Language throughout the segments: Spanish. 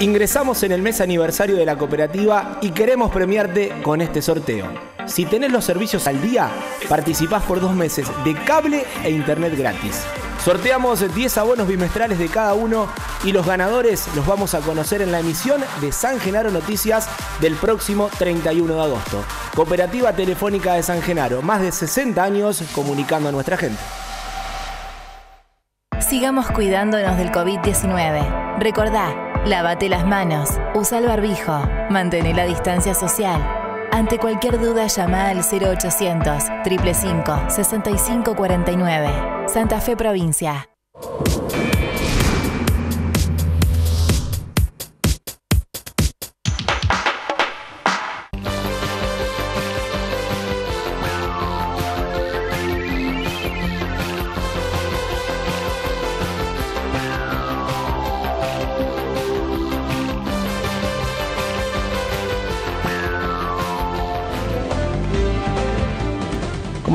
Ingresamos en el mes aniversario de la cooperativa y queremos premiarte con este sorteo. Si tenés los servicios al día, participás por dos meses de cable e internet gratis. Sorteamos 10 abonos bimestrales de cada uno y los ganadores los vamos a conocer en la emisión de San Genaro Noticias del próximo 31 de agosto. Cooperativa Telefónica de San Genaro, más de 60 años comunicando a nuestra gente. Sigamos cuidándonos del COVID-19. Recordá Lávate las manos, usa el barbijo, mantén la distancia social. Ante cualquier duda llama al 0800 355 6549. Santa Fe Provincia.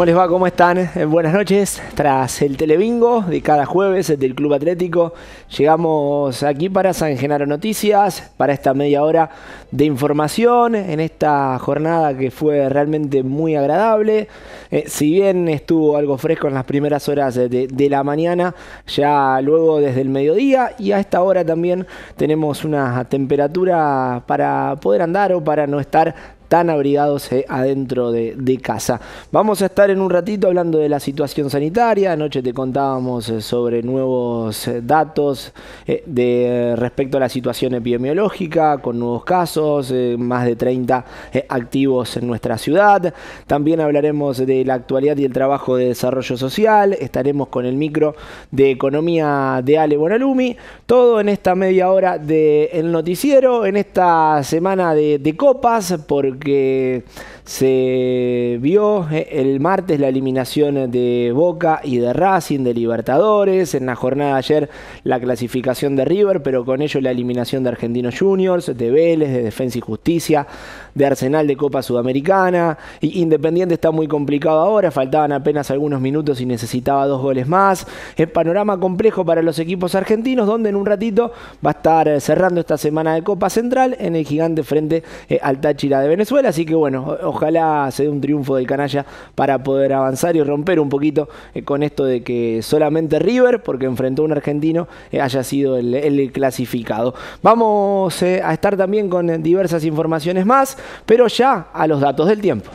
¿Cómo les va? ¿Cómo están? Eh, buenas noches. Tras el telebingo de cada jueves del Club Atlético, llegamos aquí para San Genaro Noticias, para esta media hora de información, en esta jornada que fue realmente muy agradable. Eh, si bien estuvo algo fresco en las primeras horas de, de, la mañana, ya luego desde el mediodía y a esta hora también tenemos una temperatura para poder andar o para no estar tan abrigados eh, adentro de, casa. Vamos a estar en un ratito hablando de la situación sanitaria. Anoche te contábamos eh, sobre nuevos eh, datos de respecto a la situación epidemiológica, con nuevos casos, más de 30 activos en nuestra ciudad. También hablaremos de la actualidad y el trabajo de desarrollo social. Estaremos con el micro de economía de Ale Bonalumi. Todo en esta media hora del noticiero, en esta semana de, de copas, porque que se vio eh, el martes la eliminación de Boca y de Racing, de Libertadores, en la jornada de ayer la clasificación de River, pero con ello la eliminación de Argentinos Juniors, de Vélez, de Defensa y Justicia, de Arsenal de Copa Sudamericana. Independiente está muy complicado ahora, faltaban apenas algunos minutos y necesitaba dos goles más. Es panorama complejo para los equipos argentinos, donde en un ratito va a estar eh, cerrando esta semana de Copa Central en el gigante frente eh, al Táchira de Venezuela. Así que bueno, ojalá se dé un triunfo del canalla para poder avanzar y romper un poquito eh, con esto de que solamente River, porque enfrentó a un argentino, haya sido el clasificado. Vamos a estar también con diversas informaciones más pero ya a los datos del tiempo.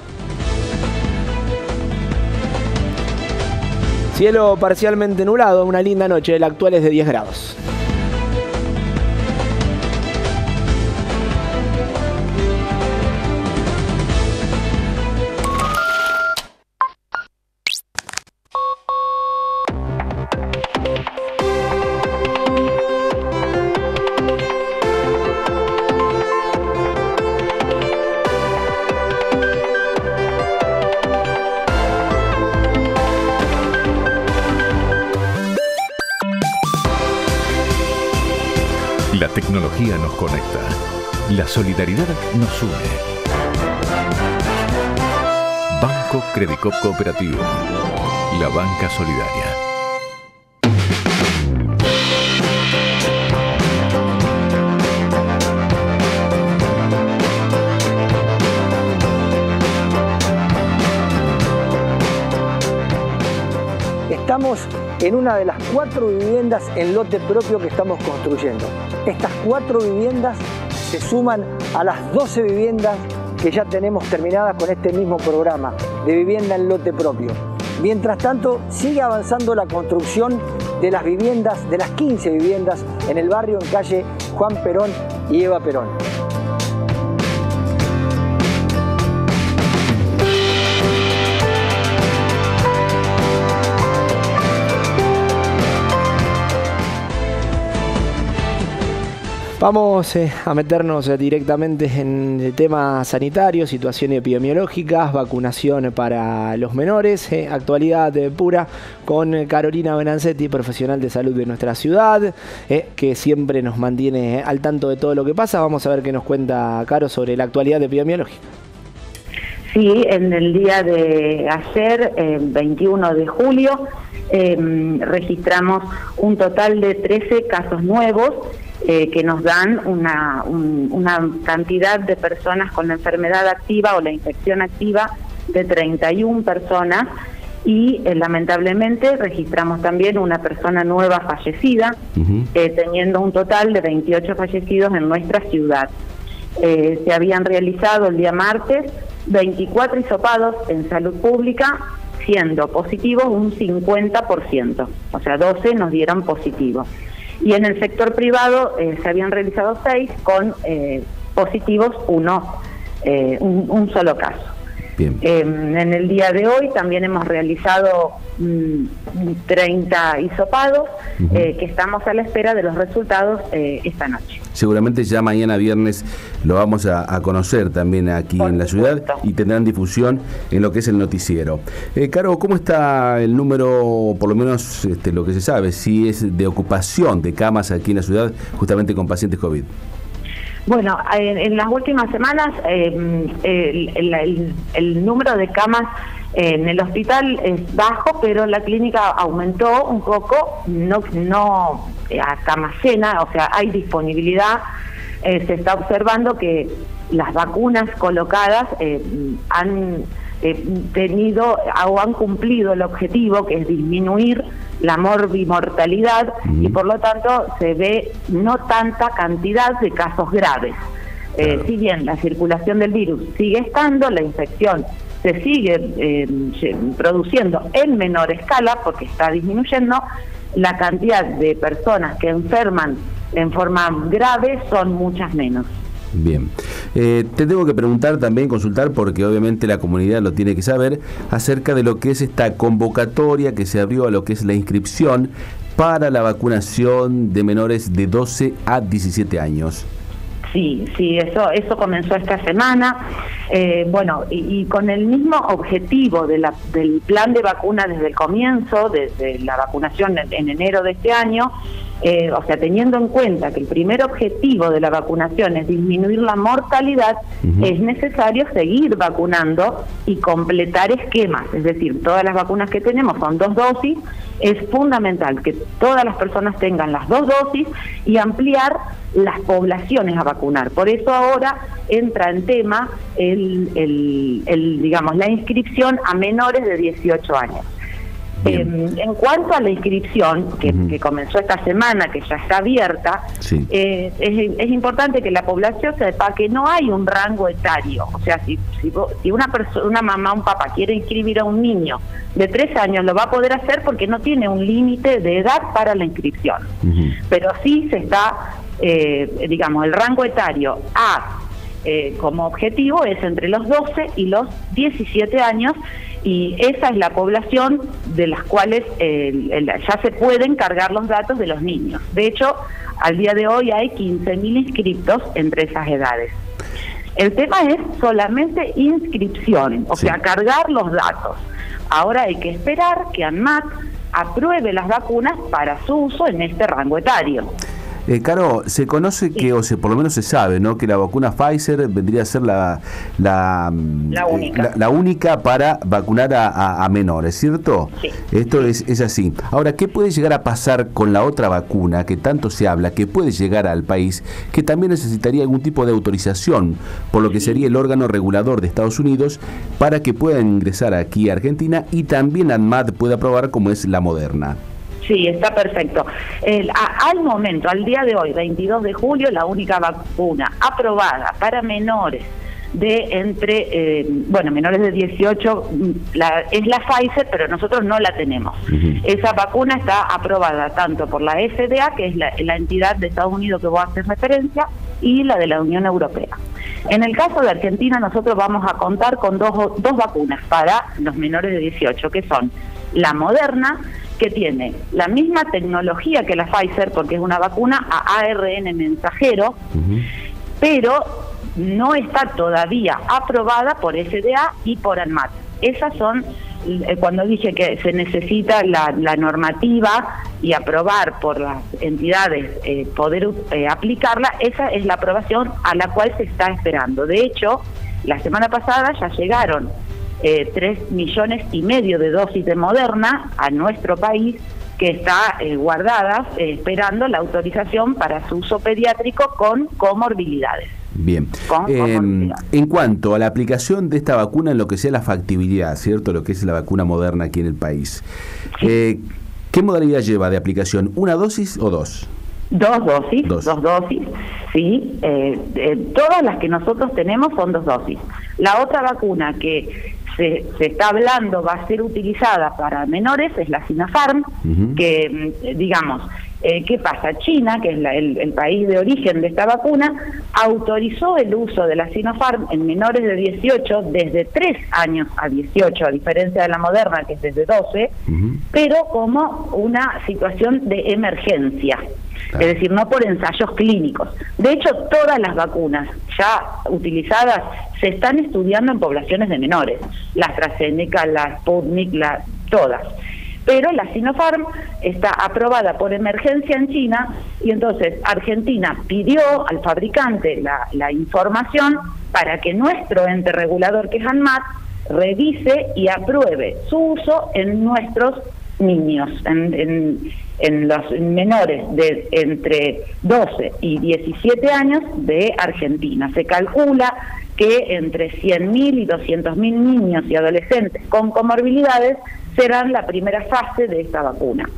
Cielo parcialmente nublado, una linda noche, el actual es de 10 grados. Solidaridad nos une. Banco Credicop Cooperativo. La banca solidaria. Estamos en una de las cuatro viviendas en lote propio que estamos construyendo. Estas cuatro viviendas se suman a las 12 viviendas que ya tenemos terminadas con este mismo programa de vivienda en lote propio. Mientras tanto, sigue avanzando la construcción de las viviendas, de las 15 viviendas en el barrio en calle Juan Perón y Eva Perón. Vamos eh, a meternos eh, directamente en el tema sanitario, situación epidemiológica, vacunación para los menores, eh, actualidad pura con Carolina Benancetti, profesional de salud de nuestra ciudad, que siempre nos mantiene al tanto de todo lo que pasa. Vamos a ver qué nos cuenta Caro sobre la actualidad epidemiológica. Sí, en el día de ayer, 21 de julio, registramos un total de 13 casos nuevos eh, que nos dan una, una cantidad de personas con la enfermedad activa o la infección activa de 31 personas. Y eh, lamentablemente registramos también una persona nueva fallecida, eh, teniendo un total de 28 fallecidos en nuestra ciudad. se habían realizado el día martes 24 hisopados en salud pública, siendo positivos un 50%, o sea, 12 nos dieron positivos y en el sector privado eh, se habían realizado seis con eh, positivos uno, eh, un, solo caso. Em, en el día de hoy también hemos realizado 30 mm, hisopados que estamos a la espera de los resultados esta noche. Seguramente ya mañana viernes lo vamos a, conocer también aquí en la ciudad y tendrán difusión en lo que es el noticiero. Eh, Caro, ¿cómo está el número, por lo menos este, lo que se sabe, si es de ocupación de camas aquí en la ciudad justamente con pacientes COVID? Bueno, en, las últimas semanas eh, el, el, número de camas en el hospital es bajo, pero la clínica aumentó un poco, no, no a cama llena, o sea, hay disponibilidad. Eh, se está observando que las vacunas colocadas eh, han eh, tenido o han cumplido el objetivo que es disminuir la morbimortalidad y por lo tanto se ve no tanta cantidad de casos graves. si bien la circulación del virus sigue estando, la infección se sigue eh, produciendo en menor escala porque está disminuyendo, la cantidad de personas que enferman en forma grave son muchas menos. Bien, eh, te tengo que preguntar también, consultar, porque obviamente la comunidad lo tiene que saber, acerca de lo que es esta convocatoria que se abrió a lo que es la inscripción para la vacunación de menores de 12 a 17 años. Sí, sí, eso, eso comenzó esta semana. Eh, bueno, y, con el mismo objetivo de la, del plan de vacuna desde el comienzo, desde la vacunación en, enero de este año, eh, o sea, teniendo en cuenta que el primer objetivo de la vacunación es disminuir la mortalidad, es necesario seguir vacunando y completar esquemas. Es decir, todas las vacunas que tenemos son dos dosis, es fundamental que todas las personas tengan las dos dosis y ampliar las poblaciones a vacunar. Por eso ahora entra en tema el, el, digamos, la inscripción a menores de 18 años. Em, en cuanto a la inscripción, que, comenzó esta semana, que ya está abierta, eh, es, importante que la población sepa que no hay un rango etario. O sea, si, si, una, persona, una mamá o un papá quiere inscribir a un niño de tres años, lo va a poder hacer porque no tiene un límite de edad para la inscripción. Pero sí se está, eh, digamos, el rango etario A eh, como objetivo es entre los 12 y los 17 años y esa es la población de las cuales eh, ya se pueden cargar los datos de los niños. De hecho, al día de hoy hay 15.000 inscriptos entre esas edades. El tema es solamente inscripción, o sea, cargar los datos. Ahora hay que esperar que ANMAT apruebe las vacunas para su uso en este rango etario. Eh, Caro, se conoce que, o se, por lo menos se sabe, ¿no? Que la vacuna Pfizer vendría a ser la, la, mm, única. La, única para vacunar a, menores, ¿cierto? Sí. Esto Es, es así. Ahora, ¿qué puede llegar a pasar con la otra vacuna que tanto se habla, que puede llegar al país, que también necesitaría algún tipo de autorización, por lo que sería el órgano regulador de Estados Unidos, para que puedan ingresar aquí a Argentina y también ANMAT pueda aprobar como es la moderna? Sí, está perfecto. al momento, al día de hoy, 22 de julio, la única vacuna aprobada para menores de entre, eh, bueno, menores de 18, la, es la Pfizer, pero nosotros no la tenemos. Esa vacuna está aprobada tanto por la FDA, que es la, entidad de Estados Unidos que vos haces referencia, y la de la Unión Europea. En el caso de Argentina, nosotros vamos a contar con dos, dos vacunas para los menores de 18, que son la Moderna, que tiene la misma tecnología que la Pfizer, porque es una vacuna a ARN mensajero, pero no está todavía aprobada por FDA y por ANMAT. Esas son, eh, cuando dije que se necesita la, normativa y aprobar por las entidades, eh, poder eh, aplicarla, esa es la aprobación a la cual se está esperando. De hecho, la semana pasada ya llegaron eh, 3 millones y medio de dosis de Moderna a nuestro país que está eh, guardada eh, esperando la autorización para su uso pediátrico con comorbilidades. Bien. Em, en cuanto a la aplicación de esta vacuna en lo que sea la factibilidad, ¿cierto? Lo que es la vacuna moderna aquí en el país. Eh, ¿Qué modalidad lleva de aplicación? ¿Una dosis o dos? Dos dosis, dos, dosis, sí. todas las que nosotros tenemos son dos dosis. La otra vacuna que se, está hablando va a ser utilizada para menores es la Sinopharm, que mm, digamos, eh, ¿qué pasa? China, que es el, país de origen de esta vacuna, autorizó el uso de la Sinopharm en menores de 18 desde 3 años a 18, a diferencia de la moderna que es desde 12, pero como una situación de emergencia es decir, no por ensayos clínicos. De hecho, todas las vacunas ya utilizadas se están estudiando en poblaciones de menores, la AstraZeneca, la Sputnik, la, todas. Pero la Sinopharm está aprobada por emergencia en China y entonces Argentina pidió al fabricante la, información para que nuestro ente regulador, que es ANMAT, revise y apruebe su uso en nuestros niños, en, en, los menores de entre 12 y 17 años de Argentina. Se calcula que entre 100.000 y 200.000 niños y adolescentes con comorbilidades serán la primera fase de esta vacuna.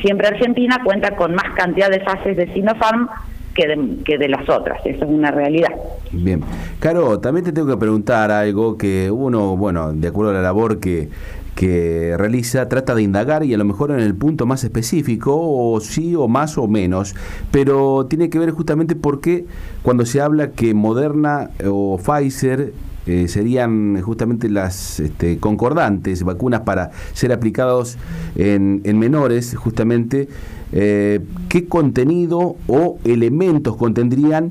siempre Argentina cuenta con más cantidad de fases de Sinopharm que de, que de las otras, eso es una realidad. Bien. Caro, también te tengo que preguntar algo que uno, bueno, de acuerdo a la labor que que realiza trata de indagar y a lo mejor en el punto más específico, o sí o más o menos, pero tiene que ver justamente porque cuando se habla que Moderna o Pfizer eh, serían justamente las este, concordantes vacunas para ser aplicados en, en menores, justamente, eh, ¿qué contenido o elementos contendrían eh,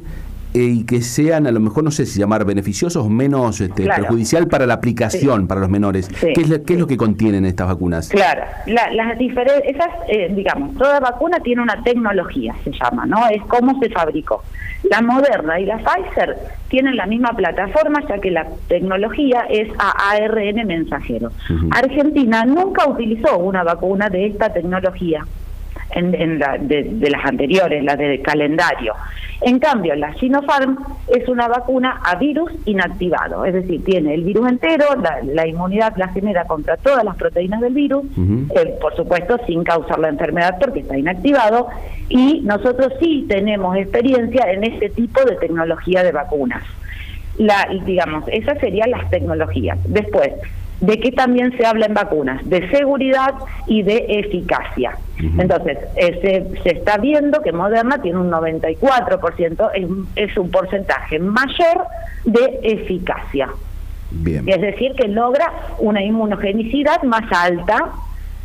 y que sean, a lo mejor no sé si llamar beneficiosos o menos este, perjudicial para la aplicación para los menores. ¿Qué, es lo, ¿Qué, es lo, que contienen estas vacunas? Claro, las diferentes, esas, eh, digamos, toda vacuna tiene una tecnología, se llama, ¿no? Es cómo se fabricó. La Moderna y la Pfizer tienen la misma plataforma, ya que la tecnología es a ARN mensajero. Argentina nunca utilizó una vacuna de esta tecnología en, la, de, las anteriores, la de calendario. En cambio, la Sinopharm es una vacuna a virus inactivado, es decir, tiene el virus entero, la, inmunidad la genera contra todas las proteínas del virus, eh, por supuesto sin causar la enfermedad porque está inactivado, y nosotros sí tenemos experiencia en este tipo de tecnología de vacunas. La, digamos, esas serían las tecnologías. Después, de qué también se habla en vacunas, de seguridad y de eficacia. Entonces, eh, se, está viendo que Moderna tiene un 94%, es, es un porcentaje mayor de eficacia. Bien. Es decir, que logra una inmunogenicidad más alta,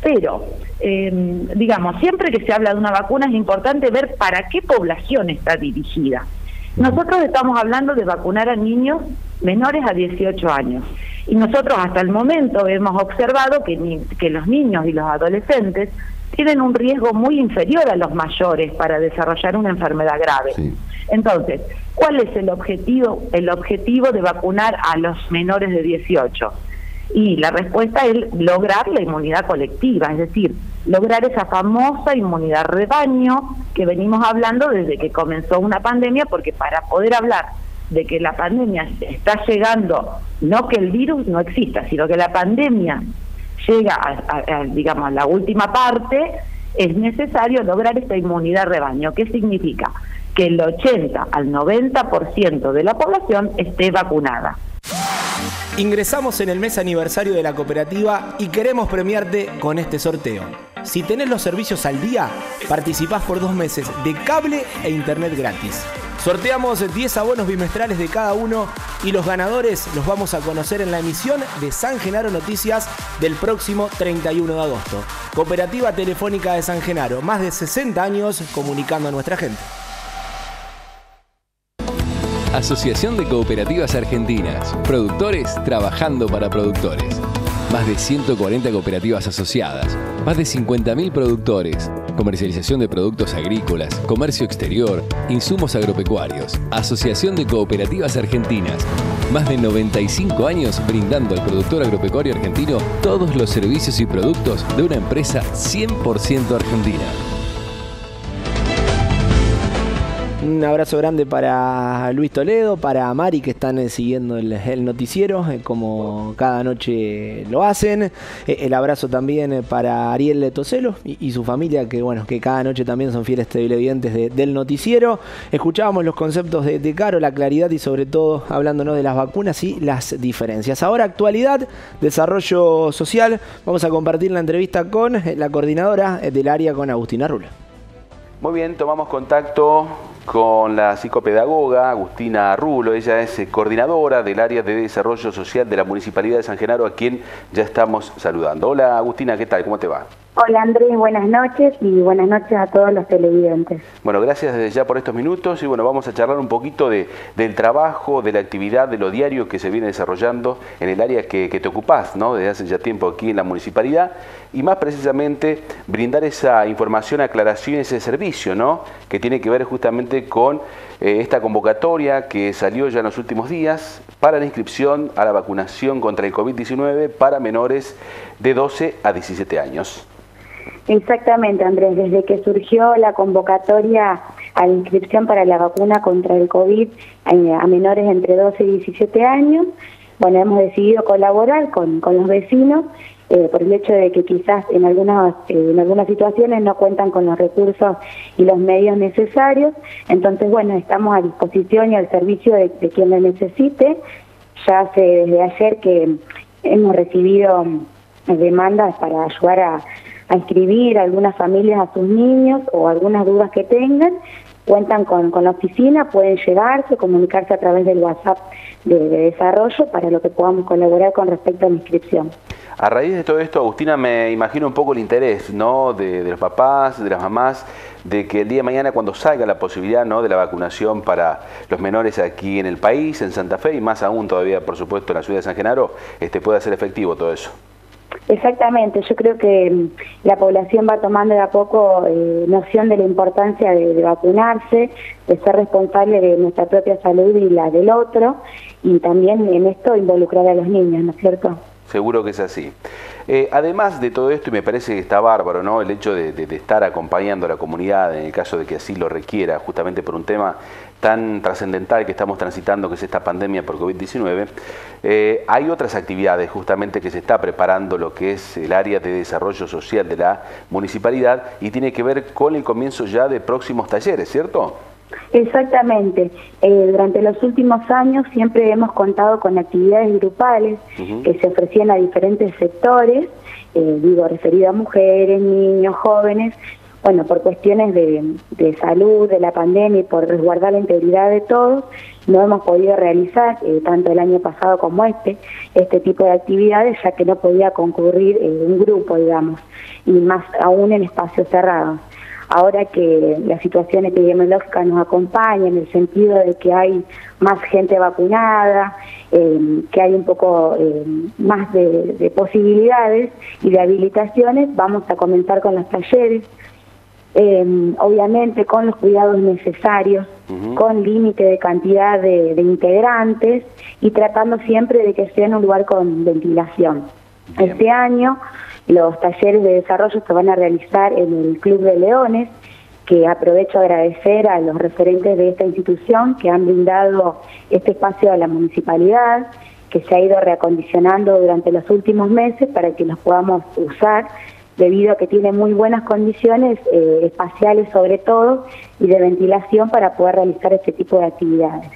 pero, eh, digamos, siempre que se habla de una vacuna es importante ver para qué población está dirigida. Nosotros estamos hablando de vacunar a niños menores a 18 años. Y nosotros hasta el momento hemos observado que, que los niños y los adolescentes tienen un riesgo muy inferior a los mayores para desarrollar una enfermedad grave. Entonces, ¿cuál es el objetivo, el objetivo de vacunar a los menores de 18? Y la respuesta es lograr la inmunidad colectiva, es decir, lograr esa famosa inmunidad rebaño que venimos hablando desde que comenzó una pandemia, porque para poder hablar de que la pandemia está llegando, no que el virus no exista, sino que la pandemia llega a, digamos, a la última parte, es necesario lograr esta inmunidad rebaño. ¿Qué significa? Que el 80 al 90% de la población esté vacunada. Ingresamos en el mes aniversario de la cooperativa y queremos premiarte con este sorteo. Si tenés los servicios al día, participás por dos meses de cable e internet gratis. Sorteamos 10 abonos bimestrales de cada uno y los ganadores los vamos a conocer en la emisión de San Genaro Noticias del próximo 31 de agosto. Cooperativa Telefónica de San Genaro, más de 60 años comunicando a nuestra gente. Asociación de Cooperativas Argentinas. Productores trabajando para productores. Más de 140 cooperativas asociadas. Más de 50.000 productores comercialización de productos agrícolas, comercio exterior, insumos agropecuarios, Asociación de Cooperativas Argentinas. Más de 95 años brindando al productor agropecuario argentino todos los servicios y productos de una empresa 100% argentina. Un abrazo grande para Luis Toledo, para Mari que están eh, siguiendo el, noticiero eh, como cada noche lo hacen. Eh, el abrazo también para Ariel Toselo y, su familia que bueno que cada noche también son fieles televidentes del noticiero. Escuchábamos los conceptos de, de, Caro, la claridad y sobre todo hablándonos de las vacunas y las diferencias. Ahora actualidad, desarrollo social. Vamos a compartir la entrevista con la coordinadora del área con Agustina Rula. Muy bien, tomamos contacto con la psicopedagoga Agustina Rulo. Ella es eh, coordinadora del área de desarrollo social de la Municipalidad de San Genaro, a quien ya estamos saludando. Hola Agustina, ¿qué tal? ¿Cómo te va? Hola Andrés, buenas noches y buenas noches a todos los televidentes. Bueno, gracias desde ya por estos minutos y bueno, vamos a charlar un poquito de, del trabajo, de la actividad, de lo diario que se viene desarrollando en el área que, te ocupás, ¿no? Desde hace ya tiempo aquí en la municipalidad y más precisamente brindar esa información, aclaración, ese servicio, ¿no? Que tiene que ver justamente con eh, esta convocatoria que salió ya en los últimos días para la inscripción a la vacunación contra el COVID-19 para menores de 12 a 17 años. Exactamente, Andrés. Desde que surgió la convocatoria a la inscripción para la vacuna contra el COVID eh, a menores entre 12 y 17 años, bueno, hemos decidido colaborar con, con los vecinos eh, por el hecho de que quizás en algunas, eh, en algunas situaciones no cuentan con los recursos y los medios necesarios. Entonces, bueno, estamos a disposición y al servicio de, de quien lo necesite. Ya hace desde ayer que hemos recibido demandas para ayudar a a inscribir a algunas familias a sus niños o algunas dudas que tengan, cuentan con, con la oficina, pueden llegarse, comunicarse a través del WhatsApp de, de, desarrollo para lo que podamos colaborar con respecto a la inscripción. A raíz de todo esto, Agustina, me imagino un poco el interés ¿no? de, de los papás, de las mamás, de que el día de mañana cuando salga la posibilidad ¿no? de la vacunación para los menores aquí en el país, en Santa Fe y más aún todavía, por supuesto, en la ciudad de San Genaro, este, pueda ser efectivo todo eso. Exactamente, yo creo que mm, la población va tomando de a poco eh, noción de la importancia de, vacunarse, de ser responsable de nuestra propia salud y la del otro, y también en esto involucrar a los niños, ¿no es cierto? Seguro que es así. Eh, además de todo esto, y me parece que está bárbaro, ¿no? El hecho de, estar acompañando a la comunidad en el caso de que así lo requiera, justamente por un tema tan trascendental que estamos transitando, que es esta pandemia por COVID-19, eh, hay otras actividades justamente que se está preparando lo que es el área de desarrollo social de la municipalidad y tiene que ver con el comienzo ya de próximos talleres, ¿cierto? Exactamente. Eh, durante los últimos años siempre hemos contado con actividades grupales uh -huh. que se ofrecían a diferentes sectores, eh, digo, referido a mujeres, niños, jóvenes, bueno, por cuestiones de, de, salud, de la pandemia y por resguardar la integridad de todos, no hemos podido realizar, eh, tanto el año pasado como este, este tipo de actividades, ya que no podía concurrir eh, un grupo, digamos, y más aún en espacios cerrados. Ahora que la situación epidemiológica nos acompaña en el sentido de que hay más gente vacunada, eh, que hay un poco eh, más de, de posibilidades y de habilitaciones, vamos a comenzar con los talleres eh, obviamente con los cuidados necesarios, uh -huh. con límite de cantidad de, de, integrantes y tratando siempre de que sea en un lugar con ventilación. Bien. Este año los talleres de desarrollo se van a realizar en el Club de Leones, que aprovecho a agradecer a los referentes de esta institución que han brindado este espacio a la municipalidad, que se ha ido reacondicionando durante los últimos meses para que los podamos usar debido a que tiene muy buenas condiciones eh, espaciales sobre todo y de ventilación para poder realizar este tipo de actividades.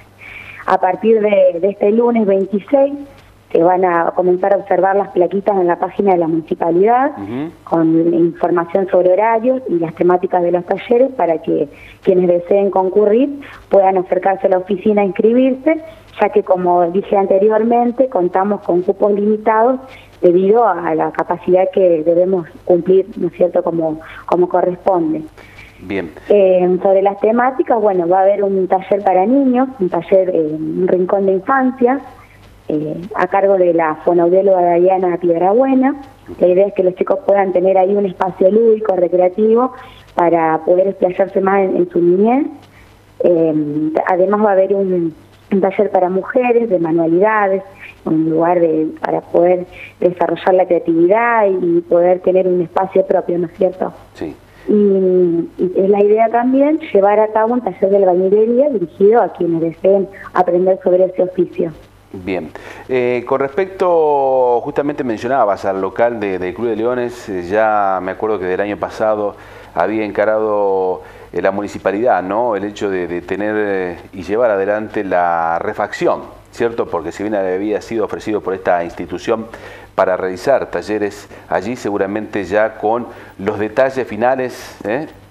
A partir de, de este lunes 26 se van a comenzar a observar las plaquitas en la página de la municipalidad uh -huh. con información sobre horarios y las temáticas de los talleres para que quienes deseen concurrir puedan acercarse a la oficina a inscribirse, ya que como dije anteriormente contamos con cupos limitados debido a la capacidad que debemos cumplir, ¿no es cierto?, como, como corresponde. Bien. Eh, sobre las temáticas, bueno, va a haber un taller para niños, un taller, eh, un rincón de infancia, eh, a cargo de la fonoaudióloga Diana Piedrabuena. La idea es que los chicos puedan tener ahí un espacio lúdico, recreativo, para poder explayarse más en, su niñez. Eh, además va a haber un, taller para mujeres de manualidades, un lugar de, para poder desarrollar la creatividad y poder tener un espacio propio, ¿no es cierto? Sí. Y, es la idea también llevar a cabo un taller de albañilería dirigido a quienes deseen aprender sobre ese oficio. Bien, eh, con respecto, justamente mencionabas al local de, de Club de Leones, eh, ya me acuerdo que del año pasado había encarado la municipalidad, ¿no? El hecho de, tener y llevar adelante la refacción, ¿cierto? Porque si bien había sido ofrecido por esta institución para realizar talleres allí, seguramente ya con los detalles finales,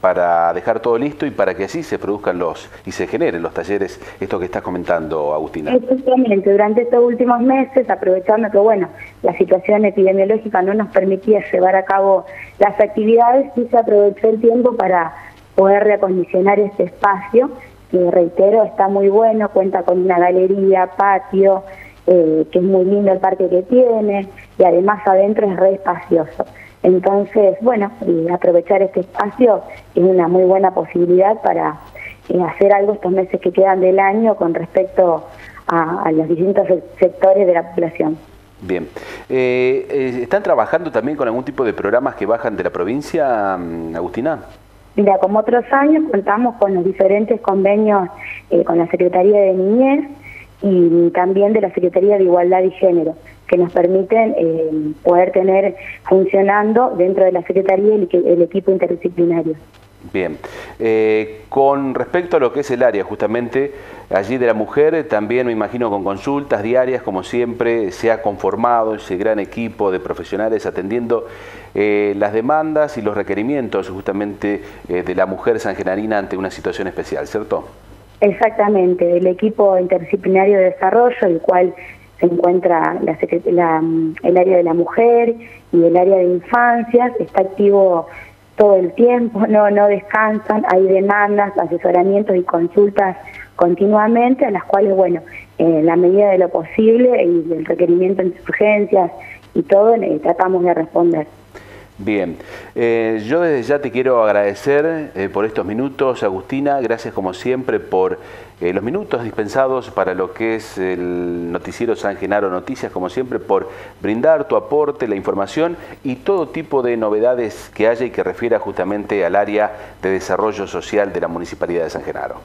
para dejar todo listo y para que así se produzcan los y se generen los talleres, esto que estás comentando, Agustina. Exactamente, durante estos últimos meses, aprovechando que bueno, la situación epidemiológica no nos permitía llevar a cabo las actividades, sí se aprovechó el tiempo para poder reacondicionar este espacio, que reitero, está muy bueno, cuenta con una galería, patio, eh, que es muy lindo el parque que tiene, y además adentro es re espacioso. Entonces, bueno, aprovechar este espacio es una muy buena posibilidad para eh, hacer algo estos meses que quedan del año con respecto a, los distintos sectores de la población. Bien. Eh, eh, ¿Están trabajando también con algún tipo de programas que bajan de la provincia, mm, Agustina? Mira, como otros años contamos con los diferentes convenios con la Secretaría de Niñez y también de la Secretaría de Igualdad y Género que nos permiten eh, poder tener funcionando dentro de la Secretaría el equipo interdisciplinario. Bien, eh, con respecto a lo que es el área justamente allí de la mujer, también me imagino con consultas diarias, como siempre, se ha conformado ese gran equipo de profesionales atendiendo eh, las demandas y los requerimientos justamente de la mujer sangenarina ante una situación especial, ¿cierto? Exactamente, el equipo interdisciplinario de desarrollo, el cual se encuentra la, el área de la mujer y el área de infancias, está activo todo el tiempo, no, no descansan, hay demandas, asesoramientos y consultas continuamente, a las cuales, bueno, en la medida de lo posible y del requerimiento en urgencias y todo, eh, tratamos de responder. Bien, eh, yo desde ya te quiero agradecer eh, por estos minutos, Agustina, gracias como siempre por eh, los minutos dispensados para lo que es el noticiero San Genaro Noticias, como siempre, por brindar tu aporte, la información y todo tipo de novedades que haya y que refiera justamente al área de desarrollo social de la Municipalidad de San Genaro.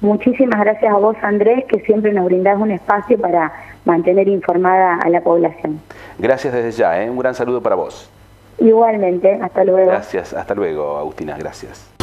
Muchísimas gracias a vos, Andrés, que siempre nos brindás un espacio para mantener informada a la población. Gracias desde ya, un gran saludo para vos. Igualmente, hasta luego. Gracias, hasta luego, Agustina, gracias.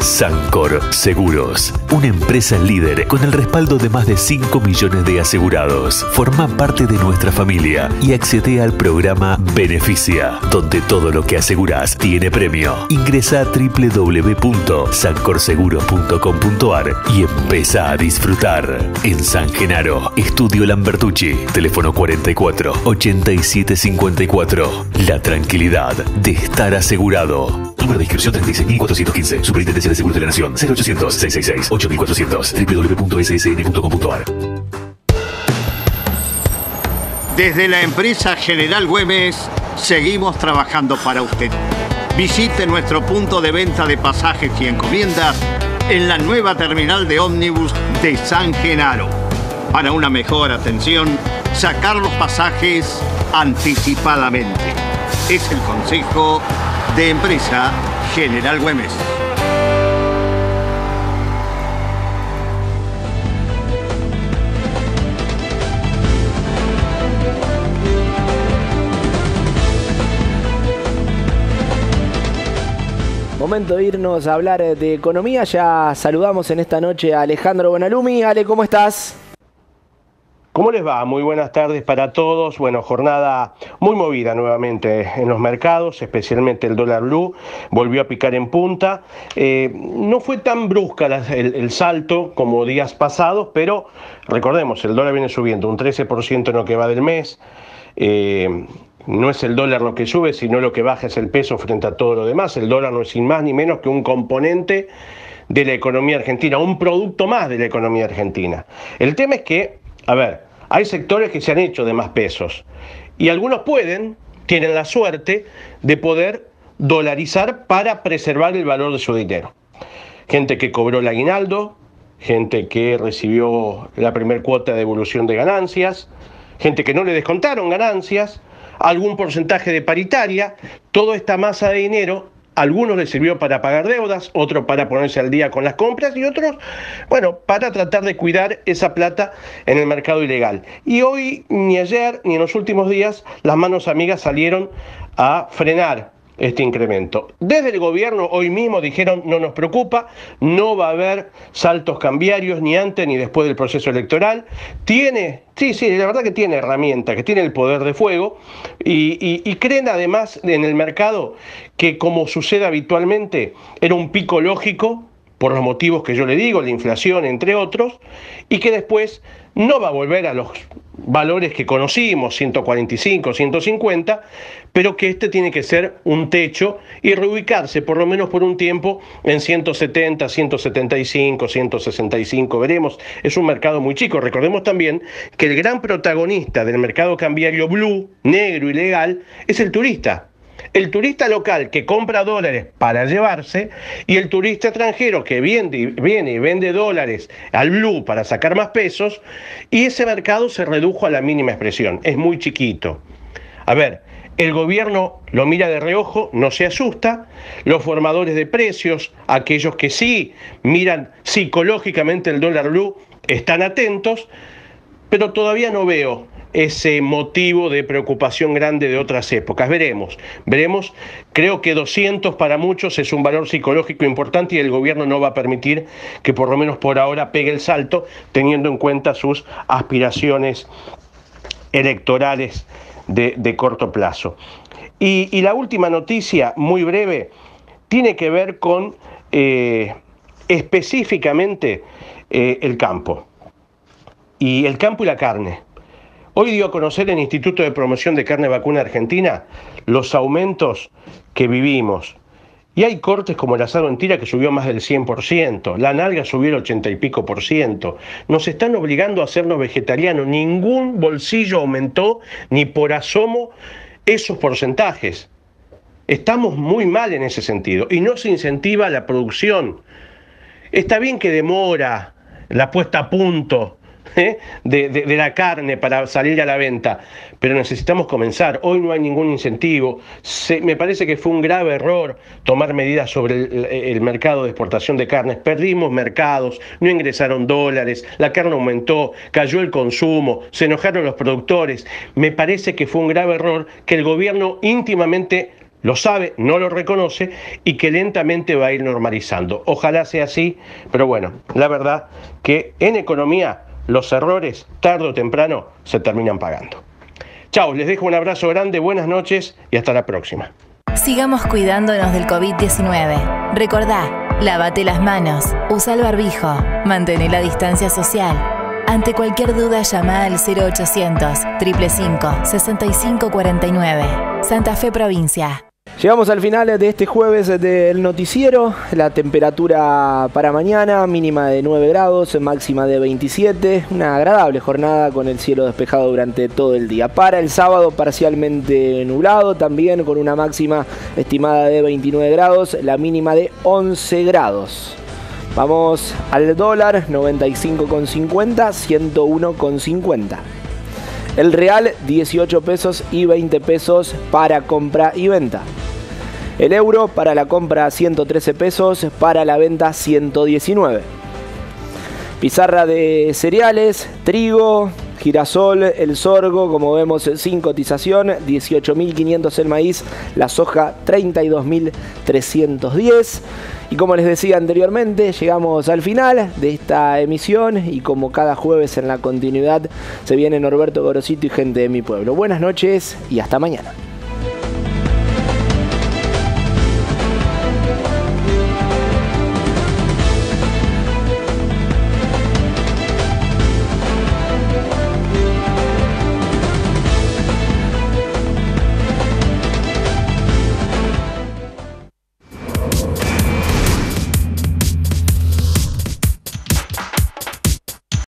Sancor Seguros, una empresa líder con el respaldo de más de 5 millones de asegurados. Forma parte de nuestra familia y accede al programa Beneficia, donde todo lo que aseguras tiene premio. Ingresa a www.sancorseguros.com.ar y empieza a disfrutar. En San Genaro, Estudio Lambertucci, teléfono 44 87 54. La tranquilidad de estar asegurado. Número de inscripción 36.415. Superintendencia de Seguros de la Nación. 0800 666 8400. www.ssn.com.ar. Desde la empresa General Güemes seguimos trabajando para usted. Visite nuestro punto de venta de pasajes y encomiendas en la nueva terminal de ómnibus de San Genaro. Para una mejor atención, sacar los pasajes anticipadamente. Es el consejo de empresa General Güemes. Momento de irnos a hablar de economía. Ya saludamos en esta noche a Alejandro Bonalumi. Ale, ¿cómo estás? ¿Cómo les va? Muy buenas tardes para todos. Bueno, jornada muy movida nuevamente en los mercados, especialmente el dólar blue volvió a picar en punta. Eh, no fue tan brusca el, salto como días pasados, pero recordemos, el dólar viene subiendo un 13% en lo que va del mes. Eh, no es el dólar lo que sube, sino lo que baja es el peso frente a todo lo demás. El dólar no es sin más ni menos que un componente de la economía argentina, un producto más de la economía argentina. El tema es que, a ver, hay sectores que se han hecho de más pesos y algunos pueden, tienen la suerte de poder dolarizar para preservar el valor de su dinero. Gente que cobró el aguinaldo, gente que recibió la primer cuota de devolución de ganancias, gente que no le descontaron ganancias, algún porcentaje de paritaria, toda esta masa de dinero algunos les sirvió para pagar deudas, otros para ponerse al día con las compras y otros, bueno, para tratar de cuidar esa plata en el mercado ilegal. Y hoy, ni ayer, ni en los últimos días, las manos amigas salieron a frenar este incremento. Desde el gobierno hoy mismo dijeron no nos preocupa, no va a haber saltos cambiarios ni antes ni después del proceso electoral. Tiene, sí, sí, la verdad que tiene herramienta, que tiene el poder de fuego y, y creen además en el mercado que como sucede habitualmente era un pico lógico por los motivos que yo le digo, la inflación entre otros, y que después no va a volver a los valores que conocimos, 145, 150, pero que este tiene que ser un techo y reubicarse por lo menos por un tiempo en 170, 175, 165, veremos, es un mercado muy chico. Recordemos también que el gran protagonista del mercado cambiario blue, negro y legal, es el turista el turista local que compra dólares para llevarse y el turista extranjero que viene, y vende dólares al blue para sacar más pesos y ese mercado se redujo a la mínima expresión, es muy chiquito. A ver, el gobierno lo mira de reojo, no se asusta, los formadores de precios, aquellos que sí miran psicológicamente el dólar blue, están atentos, pero todavía no veo ese motivo de preocupación grande de otras épocas. Veremos, veremos. Creo que 200 para muchos es un valor psicológico importante y el gobierno no va a permitir que por lo menos por ahora pegue el salto teniendo en cuenta sus aspiraciones electorales de, corto plazo. Y, la última noticia, muy breve, tiene que ver con eh, específicamente eh, el campo. Y el campo y la carne. Hoy dio a conocer el Instituto de Promoción de Carne Vacuna Argentina los aumentos que vivimos. Y hay cortes como el asado en tira que subió más del 100%, la nalga subió el 80 y pico por ciento. Nos están obligando a hacernos vegetarianos. Ningún bolsillo aumentó ni por asomo esos porcentajes. Estamos muy mal en ese sentido y no se incentiva la producción. Está bien que demora la puesta a punto ¿eh? de, la carne para salir a la venta, pero necesitamos comenzar. Hoy no hay ningún incentivo. me parece que fue un grave error tomar medidas sobre el, mercado de exportación de carnes. Perdimos mercados, no ingresaron dólares, la carne aumentó, cayó el consumo, se enojaron los productores. Me parece que fue un grave error que el gobierno íntimamente lo sabe, no lo reconoce y que lentamente va a ir normalizando. Ojalá sea así, pero bueno, la verdad que en economía los errores, tarde o temprano, se terminan pagando. Chao, les dejo un abrazo grande, buenas noches y hasta la próxima. Sigamos cuidándonos del COVID-19. Recordá, lávate las manos, usa el barbijo, mantén la distancia social. Ante cualquier duda llama al 0800 355 6549. Santa Fe Provincia. Llegamos al final de este jueves del noticiero. La temperatura para mañana mínima de 9 grados, máxima de 27. Una agradable jornada con el cielo despejado durante todo el día. Para el sábado parcialmente nublado, también con una máxima estimada de 29 grados, la mínima de 11 grados. Vamos al dólar 95,50, 101,50. El real 18 pesos y 20 pesos para compra y venta. El euro para la compra 113 pesos, para la venta 119. Pizarra de cereales, trigo, girasol, el sorgo, como vemos sin cotización, 18.500 el maíz, la soja 32.310. Y como les decía anteriormente, llegamos al final de esta emisión y como cada jueves en la continuidad se viene Norberto Gorosito y gente de mi pueblo. Buenas noches y hasta mañana.